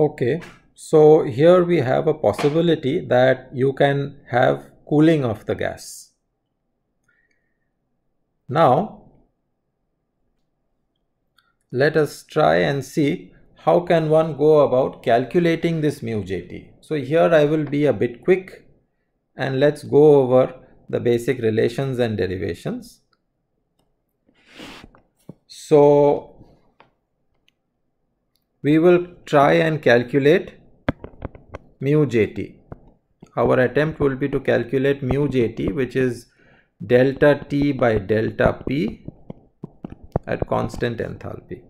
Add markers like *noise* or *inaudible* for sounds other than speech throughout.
Okay, so here we have a possibility that you can have cooling of the gas. Now, let us try and see how can one go about calculating this mu jt. So here I will be a bit quick and let's go over the basic relations and derivations. So we will try and calculate mu jt. Our attempt will be to calculate mu jt which is delta T by delta P at constant enthalpy.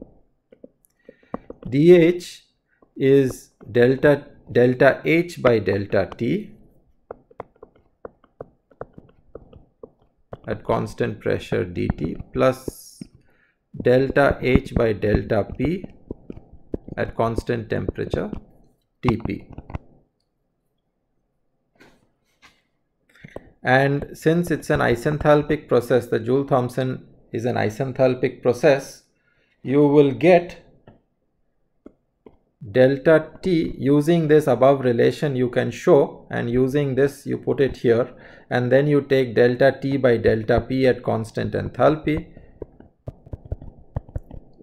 dH is delta delta H by delta T at constant pressure dt plus delta H by delta P at constant temperature Tp. And since it's an isenthalpic process, the Joule-Thomson is an isenthalpic process, you will get delta T using this above relation you can show and using this you put it here and then you take delta T by delta P at constant enthalpy.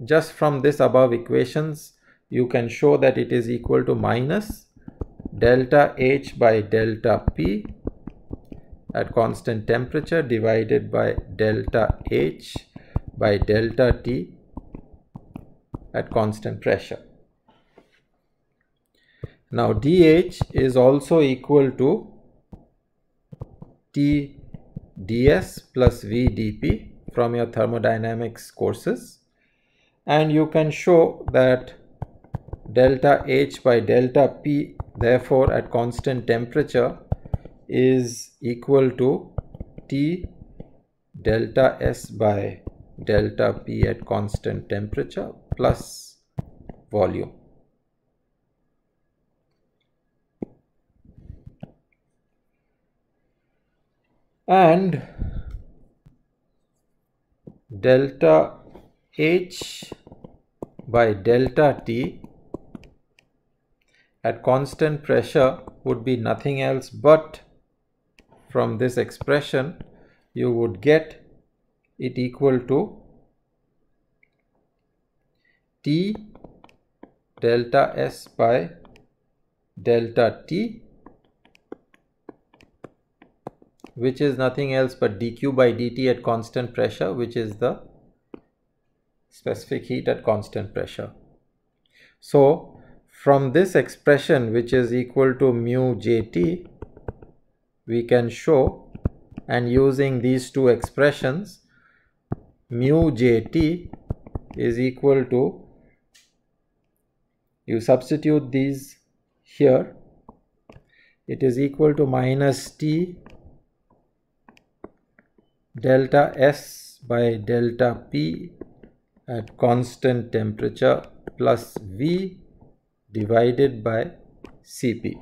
Just from this above equations you can show that it is equal to minus delta H by delta P at constant temperature divided by delta H by delta T at constant pressure. Now dH is also equal to T ds plus V dP from your thermodynamics courses and you can show that delta H by delta P therefore at constant temperature is equal to T delta S by delta P at constant temperature plus volume. And delta H by delta T at constant pressure would be nothing else but from this expression you would get it equal to T delta S by delta T which is nothing else but dq by dt at constant pressure which is the specific heat at constant pressure. So from this expression which is equal to mu jt we can show and using these two expressions mu jt is equal to you substitute these here it is equal to minus t delta s by delta p at constant temperature plus v divided by cp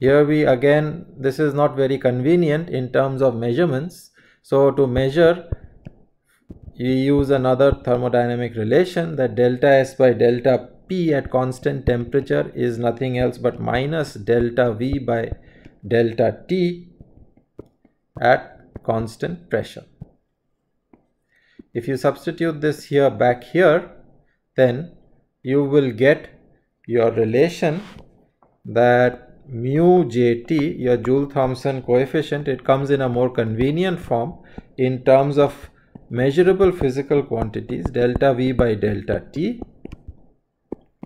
here we again, this is not very convenient in terms of measurements. So to measure, we use another thermodynamic relation that delta S by delta P at constant temperature is nothing else but minus delta V by delta T at constant pressure. If you substitute this here back here, then you will get your relation that mu jt, your Joule-Thomson coefficient, it comes in a more convenient form in terms of measurable physical quantities delta V by delta T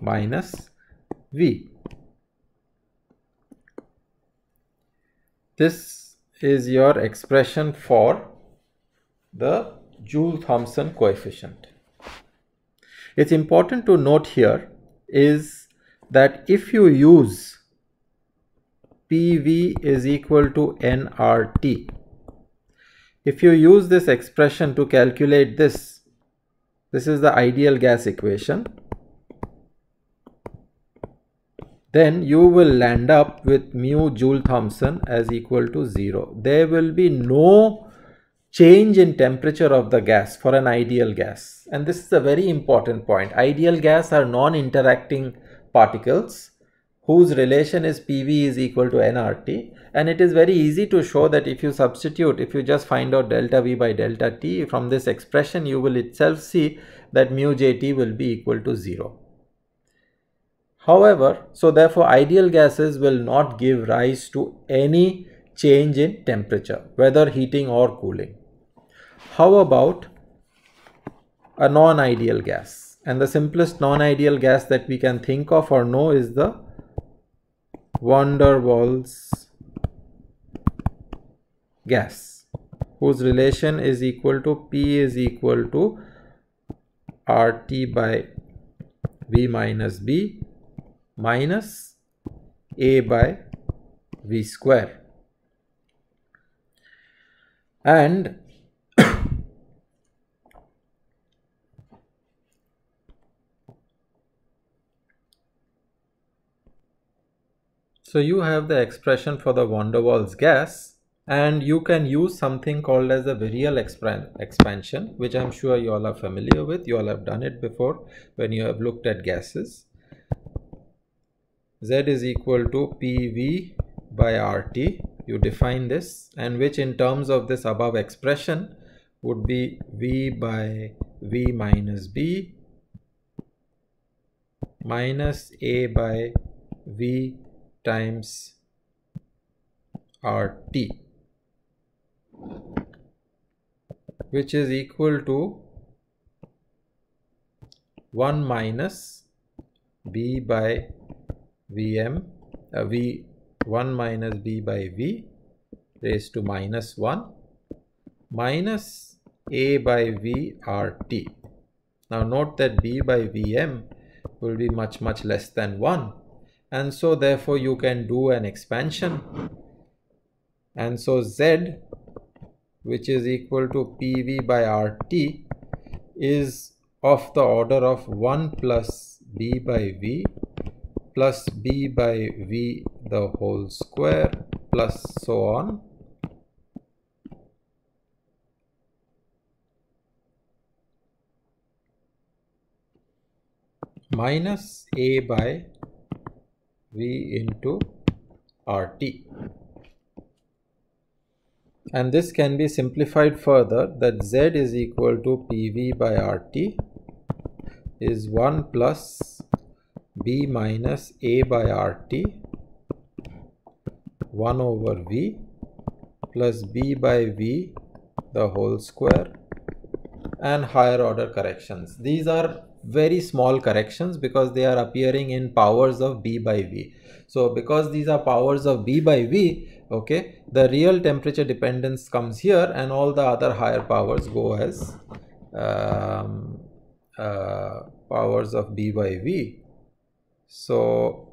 minus V. This is your expression for the Joule-Thomson coefficient. It's important to note here is that if you use PV is equal to nRT. If you use this expression to calculate this, this is the ideal gas equation, then you will land up with mu Joule Thomson as equal to 0. There will be no change in temperature of the gas for an ideal gas. And this is a very important point. Ideal gas are non-interacting particles whose relation is PV is equal to nRT and it is very easy to show that if you substitute if you just find out delta V by delta T from this expression you will itself see that mu Jt will be equal to 0. However, so therefore ideal gases will not give rise to any change in temperature whether heating or cooling. How about a non-ideal gas? And the simplest non-ideal gas that we can think of or know is the van der Waals gas whose relation is equal to P is equal to RT by V minus B minus A by V square and So you have the expression for the van der Waals gas and you can use something called as a virial expansion which I'm sure you all are familiar with. You all have done it before when you have looked at gases. Z is equal to PV by RT. You define this and which in terms of this above expression would be V by V minus B minus A by V times RT which is equal to 1 minus B by Vm uh, V 1 minus B by V raised to minus 1 minus A by V RT. Now note that B by Vm will be much much less than 1 and so therefore you can do an expansion. And so Z which is equal to PV by RT is of the order of 1 plus B by V plus B by V the whole square plus so on. Minus A by V into RT. And this can be simplified further that Z is equal to PV by RT is 1 plus B minus A by RT 1 over V plus B by V the whole square and higher order corrections. These are very small corrections because they are appearing in powers of b by v. So because these are powers of b by v okay the real temperature dependence comes here and all the other higher powers go as um, uh, powers of b by v. So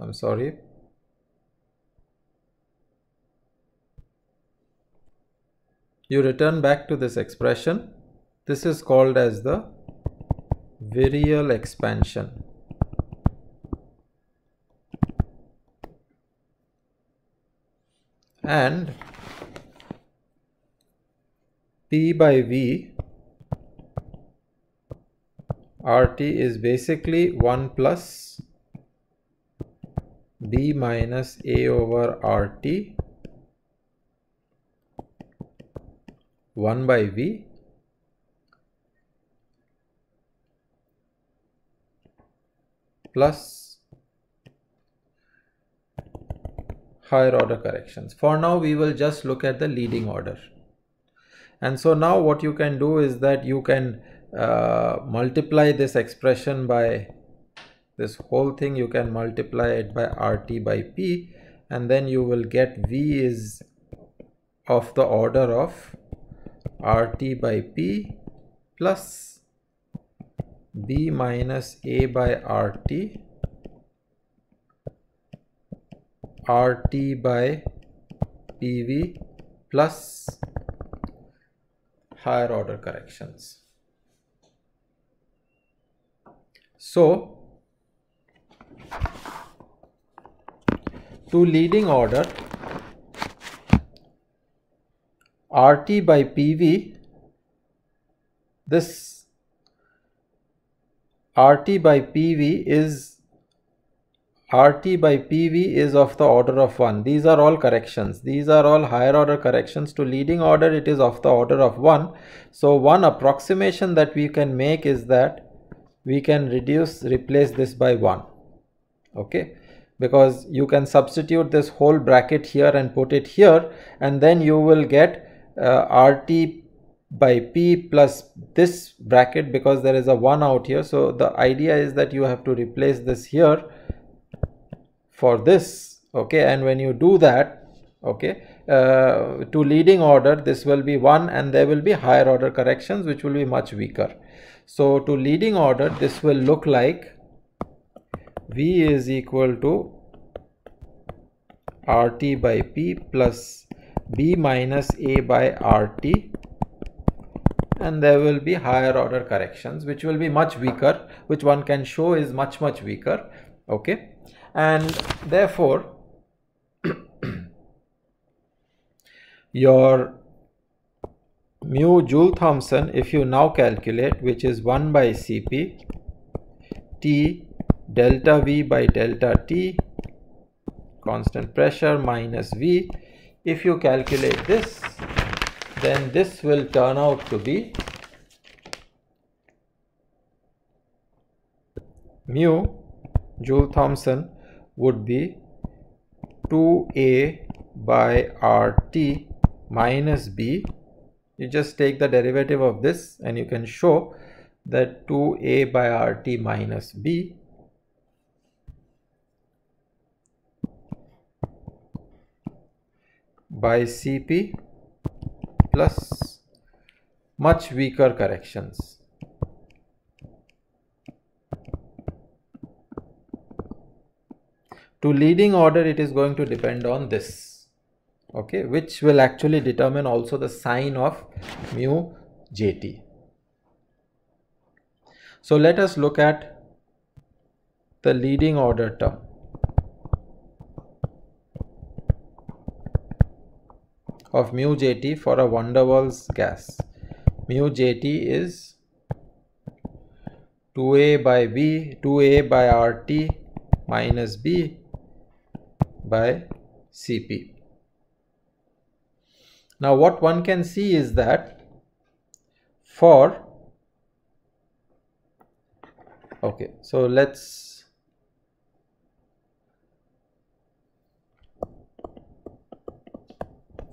i'm sorry. You return back to this expression. This is called as the virial expansion. And P by V RT is basically 1 plus B minus A over RT 1 by V plus higher order corrections. For now, we will just look at the leading order. And so now what you can do is that you can uh, multiply this expression by this whole thing, you can multiply it by RT by P and then you will get V is of the order of RT by P plus b minus a by rt rt by pv plus higher order corrections. So, to leading order RT by PV this RT by PV is RT by PV is of the order of 1. These are all corrections. These are all higher order corrections. To leading order, it is of the order of 1. So one approximation that we can make is that we can reduce, replace this by 1. Okay. Because you can substitute this whole bracket here and put it here and then you will get uh, RT by P plus this bracket because there is a 1 out here. So the idea is that you have to replace this here for this okay and when you do that okay uh, to leading order this will be 1 and there will be higher order corrections which will be much weaker so to leading order this will look like v is equal to rt by p plus b minus a by rt and there will be higher order corrections which will be much weaker which one can show is much much weaker okay? And therefore *clears throat* your mu Joule Thomson if you now calculate which is 1 by Cp T delta V by delta T constant pressure minus V if you calculate this then this will turn out to be mu Joule Thomson would be 2a by rt minus b. You just take the derivative of this and you can show that 2a by rt minus b by cp plus much weaker corrections. To leading order it is going to depend on this okay which will actually determine also the sign of mu jt so let us look at the leading order term of mu jt for a van der Waals gas mu jt is 2a by b 2a by rt minus b by Cp. Now what one can see is that for okay so let's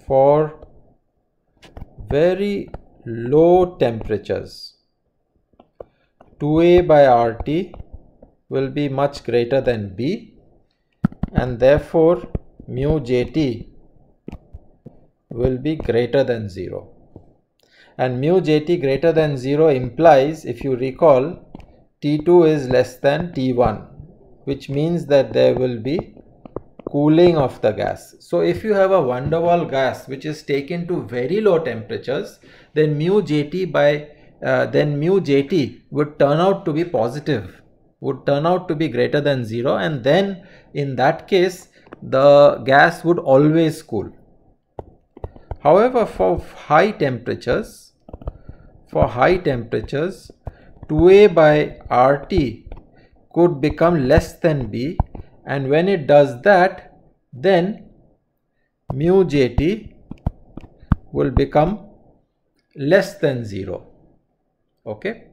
for very low temperatures. 2a by RT will be much greater than B and therefore mu jt will be greater than 0 and mu jt greater than 0 implies if you recall T2 is less than T1 which means that there will be cooling of the gas. So if you have a van der gas which is taken to very low temperatures then mu jt by uh, then mu jt would turn out to be positive would turn out to be greater than 0 and then in that case the gas would always cool. However, for high temperatures, for high temperatures 2A by RT could become less than B and when it does that then mu JT will become less than 0 okay?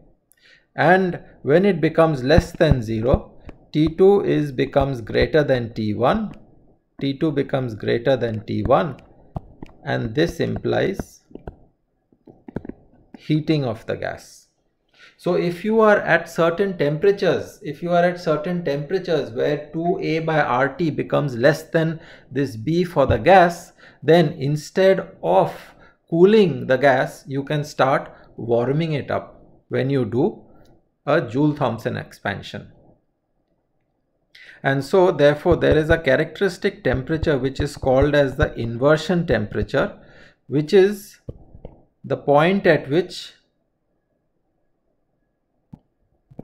And when it becomes less than 0 T2 is becomes greater than T1 T2 becomes greater than T1 and this implies heating of the gas. So if you are at certain temperatures, if you are at certain temperatures where 2A by RT becomes less than this B for the gas, then instead of cooling the gas, you can start warming it up when you do a Joule-Thomson expansion. And so therefore there is a characteristic temperature which is called as the inversion temperature which is the point at which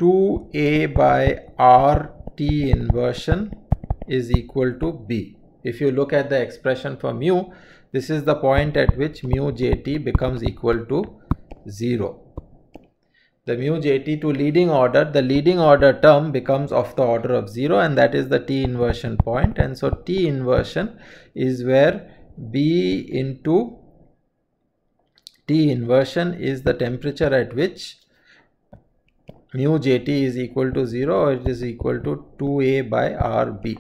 2a by RT inversion is equal to B. If you look at the expression for mu, this is the point at which mu jt becomes equal to 0 the mu jt to leading order the leading order term becomes of the order of 0 and that is the t inversion point and so t inversion is where b into t inversion is the temperature at which mu jt is equal to 0 or it is equal to 2a by rb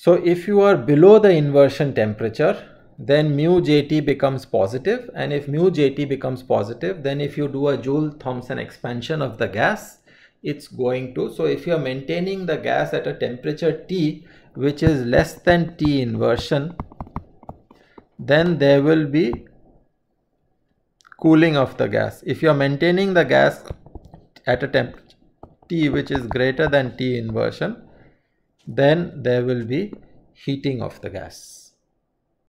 So if you are below the inversion temperature, then mu Jt becomes positive and if mu Jt becomes positive, then if you do a Joule-Thomson expansion of the gas, it's going to, so if you are maintaining the gas at a temperature T which is less than T inversion, then there will be cooling of the gas. If you are maintaining the gas at a temperature T which is greater than T inversion, then there will be heating of the gas.